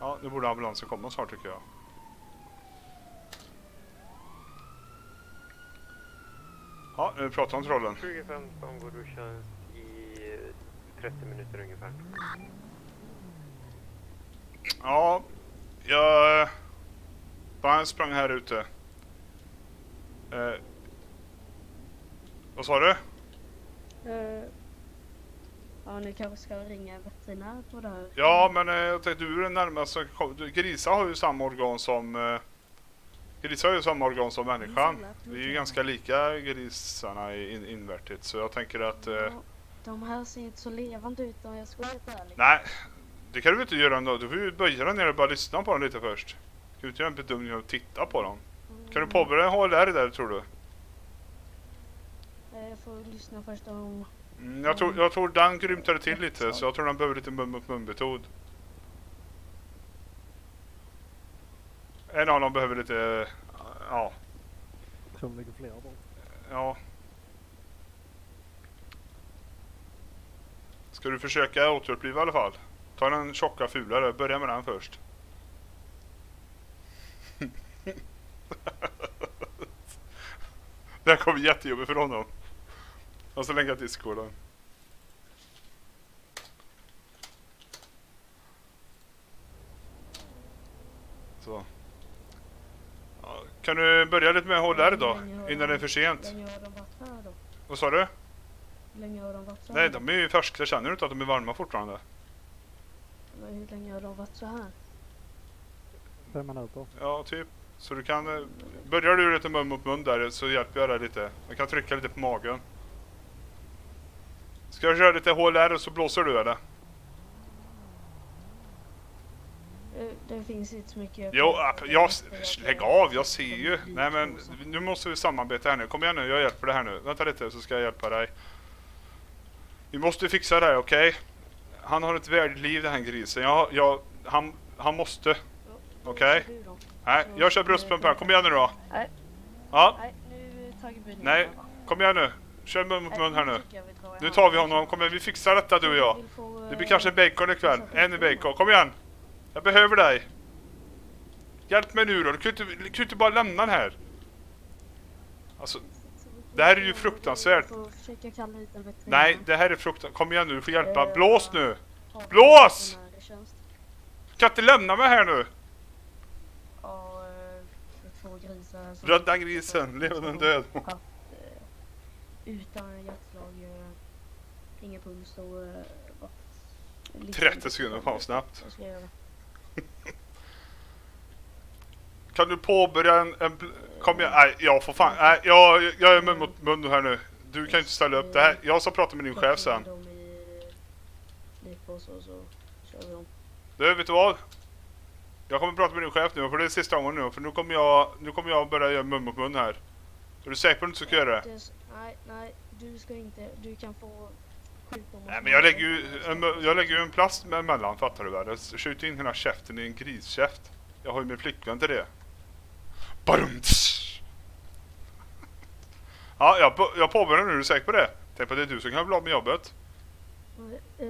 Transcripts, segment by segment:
Ja, nu borde ambulansen komma snart tycker jag. Ja, nu pratar om trollen. 2015 går du tjänst i eh, 30 minuter ungefär. Ja, jag... Bara sprang här ute. Eh, vad sa du? Eh, ja, ni kanske ska ringa en veterinär på det här. Ja, men eh, jag tänkte du är den närmaste. Grisar har ju samma organ som... Eh, grisar har ju samma organ som människan. Vi är ju ganska lika grisarna i- in, invärtigt, så jag tänker att... Eh, Ja, de här ser inte så levande ut om jag ska vara helt ärlig. nej, det kan du inte göra ändå. Du får ju böja dig ner och bara lyssna på dem lite först. Du kan inte göra en bedömning och titta på dem. Kan du påbörja en HLR där tror du? Jag får lyssna först om... Mm, jag, tror, jag tror den grymtade till lite, så jag tror den behöver lite mun mot mun metod. En av dem behöver lite, ja, Tror de ligger flera bort. ja. Ska du försöka återuppliva i alla fall? Ta den tjocka fulare, börja med den först. det här kommer jättejobbigt för honom. Och så länka discorden. Så. Ja, kan du börja lite med HLR då? Innan det är för sent. Vad sa du? Hur länge har de varit så Nej, här? de är ju färska. Känner du inte att de är varma fortfarande? Men Hur länge har de varit så här? Fem minuter. Ja, typ. Så du kan... eh, Börjar du lite mun mot mun där så hjälper jag dig lite. Jag kan trycka lite på magen. Ska jag köra lite HLR och så blåser du eller? Eh, Det finns inte så mycket... Jo, jag... Lägg av, jag ser ju. Nej men, nu måste vi samarbeta här nu. Kom igen nu, jag hjälper dig här nu. Vänta lite så ska jag hjälpa dig. Vi måste fixa det här, okej? Han har ett värdigt liv den här grisen. Jag, jag, han, han måste. Okej? Nej, jag kör bröstpump här. Kom igen nu då. Nej. Ja, Nej, nu tar bilen. nej. Kom igen nu. Kör mun mot mun här nu. Nu tar vi honom. Kom igen, vi fixar detta du och jag. Det blir eh, kanske bacon ikväll. En i bacon. Kom igen! Jag behöver dig. Hjälp mig nu då. Du kan ju inte, du kan inte bara lämna den här. Alltså, det här är ju fruktansvärt. En nej, det här är fruktansvärt. Kom igen nu, du får hjälpa. Eh, Blås nu! Blås! Du kan inte lämna mig här nu! Eh, Rädda grisen, levande eller död. Eh, utan hjärtslag, eh, ingen puls och... Eh, lite- 30 sekunder, fan snabbt. Kan du påbörja en... en kom igen, nej jag får fan... Nej, jag, jag är mun mot mun här nu. Du kan inte ställa upp det här. Jag ska prata med din chef sen. Dem. Du, vet du vad? Jag kommer prata med din chef nu, för det är sista gången nu. För nu kommer jag, nu kommer jag börja göra mun mot mun här. Är du säker på att du inte ska göra det? Nej, nej, du ska inte. Du kan få sjukdom. och Nej, men jag lägger ju en, jag lägger ju en plast emellan, fattar du väl? Jag skjuter in hela käften i en griskäft. Jag har ju min flickvän till det. Badumts! Ja, jag, jag påbörjar nu, är du säker på det? Tänk på att det är du som kan bli av med jobbet. Eh,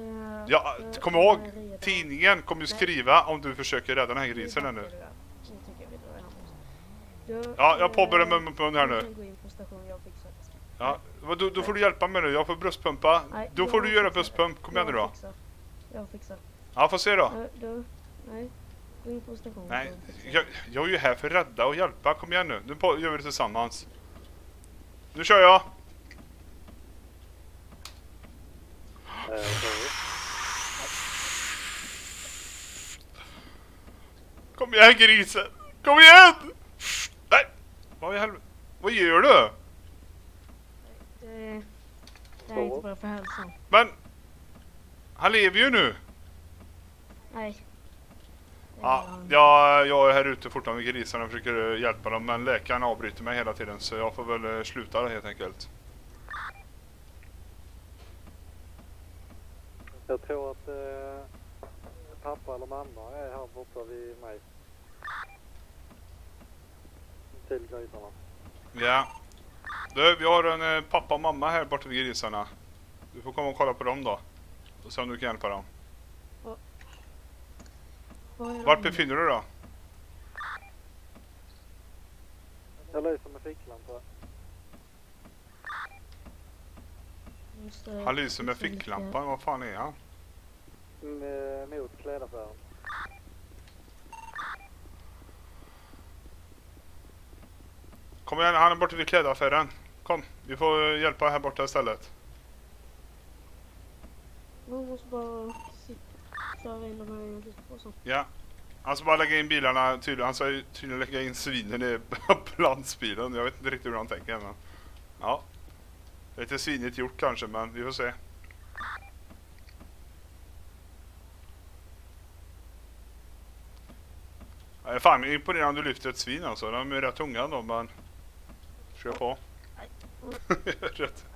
Ja, jag- kom ihåg, tidningen kommer ju skriva om du försöker rädda den här grisen här nu. Nu tycker jag vi drar i hand oss. Du, Ja, jag eh, påbörjar mun mot mun här nu. Ja, då, då får du hjälpa mig nu. Jag får bröstpumpa. Nej, Då får du göra bröstpump. Kom igen nu då. Jag fixar. Ja, får se då. Eh, Du, nej. Gå in på station. Nej, jag, jag är ju här för att rädda och hjälpa. Kom igen nu. Nu gör vi det tillsammans. Nu kör jag. Kom igen grisen. Kom igen! Nej! Vad i helvete? Vad gör du? Det, det är inte bra för hälsan. Men... Han lever ju nu. Nej. Ja, jag, jag är här ute fortfarande med grisarna och försöker eh, hjälpa dem. Men läkaren avbryter mig hela tiden så jag får väl eh, sluta helt enkelt. Jag tror att eh, pappa eller mamma är här borta vid mig. Till grisarna. Ja. Du, vi har en eh, pappa och mamma här borta vid grisarna. Du får komma och kolla på dem då. Och se om du kan hjälpa dem. Var är Vart de? befinner du dig då? Jag lyser med ficklampa. Han lyser med ficklampan. Vad fan är han? Mm, Mot klädaffären. Kom igen, han är borta vid klädaffären. Kom, vi får hjälpa här borta istället. Man måste bara sitta in de här ljuspåsarna. Ja. Han ska bara lägga in bilarna tydligen. Han ska tydligen lägga in svinen i ambulansbilen. Jag vet inte riktigt hur han tänker men. Ja. Lite svinigt gjort kanske men vi får se. Fan imponerande du lyfter ett svin alltså. De är rätt tunga då men. Kör på rätt.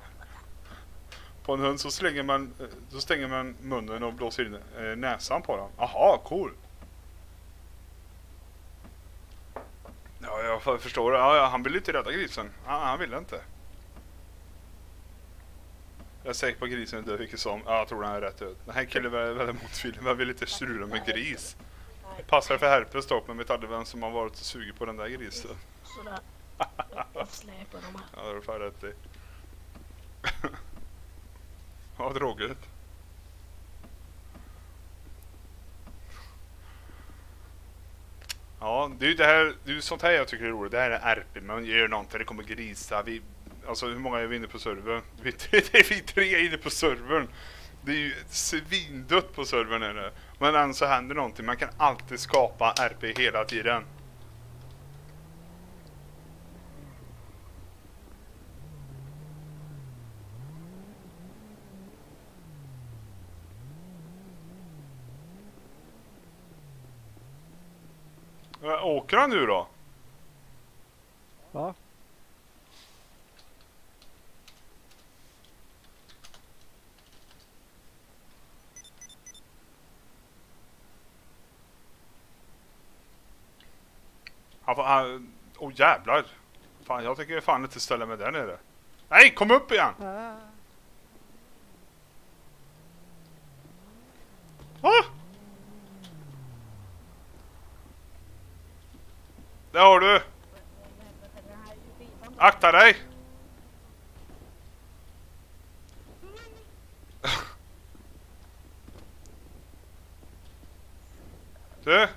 På en hund så slänger man, eh, så stänger man munnen och blåser in eh, näsan på den. Aha, cool. Ja, jag förstår det. Ja, ja, han vill inte rädda grisen. Ja, han ville inte. Jag är säker på att grisen är död vilket som. Ja, jag tror han är rätt död. Den här killen är väldigt motvillig. Man vill inte strula med gris. Passar för herpes dock, men vet aldrig vem som har varit och sugit på den där grisen. Jag- släpar dem här. Ja, det har du fan rätt i. ja, tråkigt. Ja, det är ju det här, det är sånt här jag tycker är roligt. Det här är RP, man gör någonting, det kommer grisar. Vi, alltså hur många är vi inne på servern? Vi, det är vi tre inne på servern. Det är ju svindött på servern är det. Men än så händer någonting, man kan alltid skapa RP hela tiden. Åker han nu då? Va? Han får, han, oh jävlar. Fan, jag tänker fan inte ställa mig där nere. Nej, kom upp igen! Ah! Det har du! Akta dig! Du,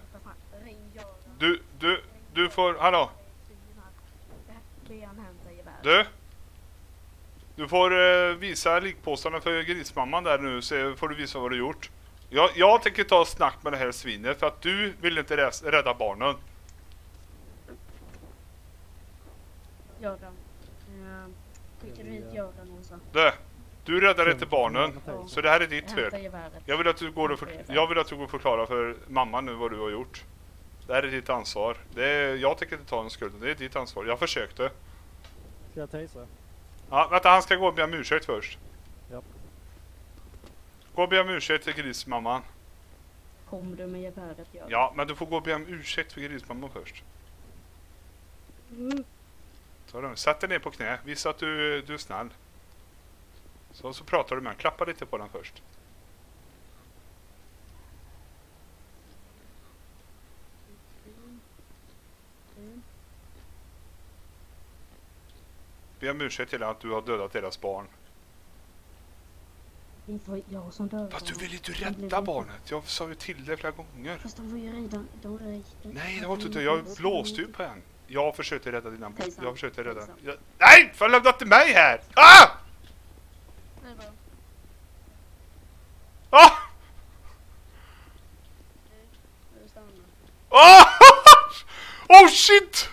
du, du, du får, hallå, du. Du får eh, visa likpåsarna för grismamman där nu, så får du visa vad du gjort. Jag, jag tänker ta och snack med det här svinet för att du vill inte rädda barnen. Göran. Eh, Skickar du hit Göran också? Du, du räddar inte barnen, Ja. så det här är ditt fel. Jag vill att du går och, för, jag vill att du går och förklarar för mamma nu vad du har gjort. Det här är ditt ansvar. Det är, jag tänker inte ta den skulden, det är ditt ansvar. Jag försökte. Ska jag tejsa? Ja, vänta, han ska gå och be om ursäkt först. Ja. Gå och be om ursäkt till grismamman. Kom du med geväret Göran? Ja, men du får gå och be om ursäkt för grismamman först. Mm. Så då, sätt dig ner på knä, visa att du, du är snäll. Så, så pratar du med honom, klappa lite på den först. Be om ursäkt till att du har dödat deras barn. Det var jag som dödade Fast du dem. vill inte rädda barnet. Jag sa ju till dig flera gånger. Fast de var ju redan... De var redan Nej, det var inte. Jag blåste ju på en. Jag försökte rädda dina. Tejsan. Jag försökte rädda... Jag... Nej! För lämna inte mig här! Ah! Bra. Ah! Ah! Oh shit!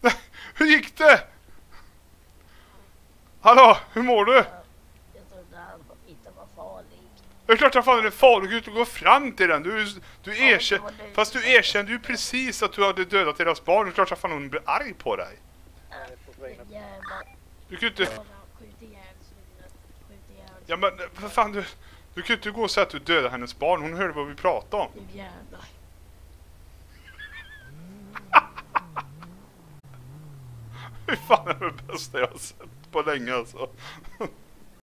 Nej, Hur gick det? Hallå, hur mår du? Jag trodde han inte var farlig. Det är klart att fan är farligt ut att gå fram till den. Du, du erkänner, fast du erkände ju precis att du hade dödat deras barn. Det är klart att fan hon blir arg på dig. Du kan ju inte... Ja men för fan du... Du kan ju inte gå och säga att du dödade hennes barn. Hon hörde vad vi pratade om. Fy fan är det bästa jag har sett på länge alltså.